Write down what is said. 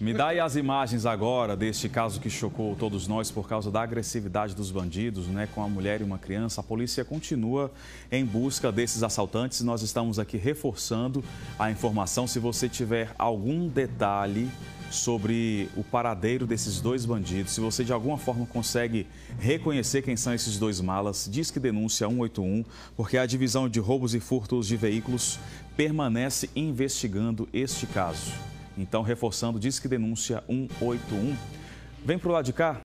Me dá aí as imagens agora deste caso que chocou todos nós por causa da agressividade dos bandidos, né, com a mulher e uma criança. A polícia continua em busca desses assaltantes. Nós estamos aqui reforçando a informação. Se você tiver algum detalhe sobre o paradeiro desses dois bandidos, se você de alguma forma consegue reconhecer quem são esses dois malas, diz que denúncia 181, porque a divisão de roubos e furtos de veículos permanece investigando este caso. Então, reforçando, diz que denúncia 181. Vem para o lado de cá,